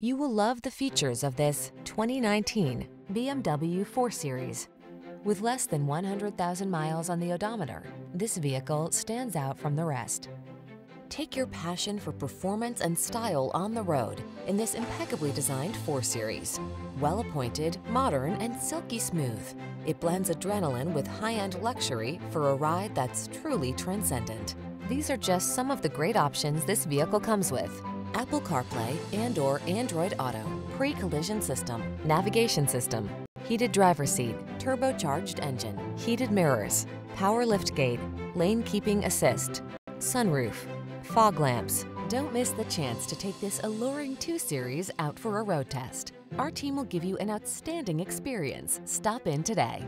You will love the features of this 2019 BMW 4 Series. With less than 100,000 miles on the odometer, this vehicle stands out from the rest. Take your passion for performance and style on the road in this impeccably designed 4 Series. Well appointed, modern, and silky smooth, it blends adrenaline with high-end luxury for a ride that's truly transcendent. These are just some of the great options this vehicle comes with. Apple CarPlay and or Android Auto, pre-collision system, navigation system, heated driver seat, turbocharged engine, heated mirrors, power lift gate, lane keeping assist, sunroof, fog lamps. Don't miss the chance to take this alluring 2 Series out for a road test. Our team will give you an outstanding experience. Stop in today.